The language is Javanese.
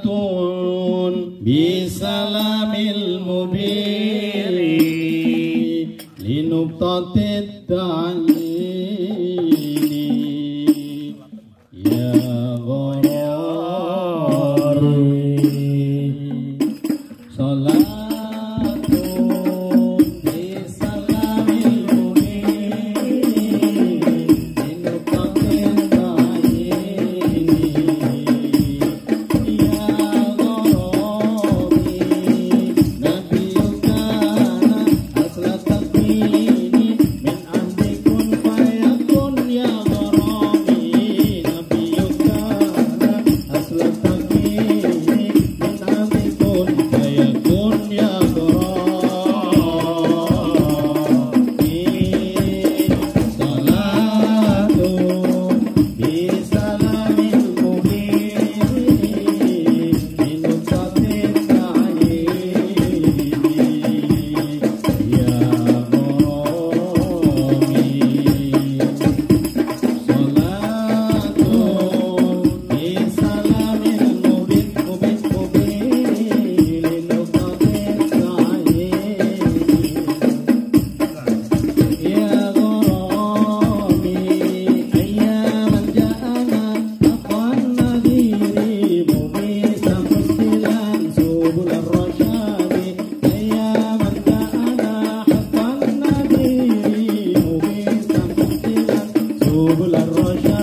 salatun bisalamil mubiri linubtati ta'ini ya ghayari salatun Thank you.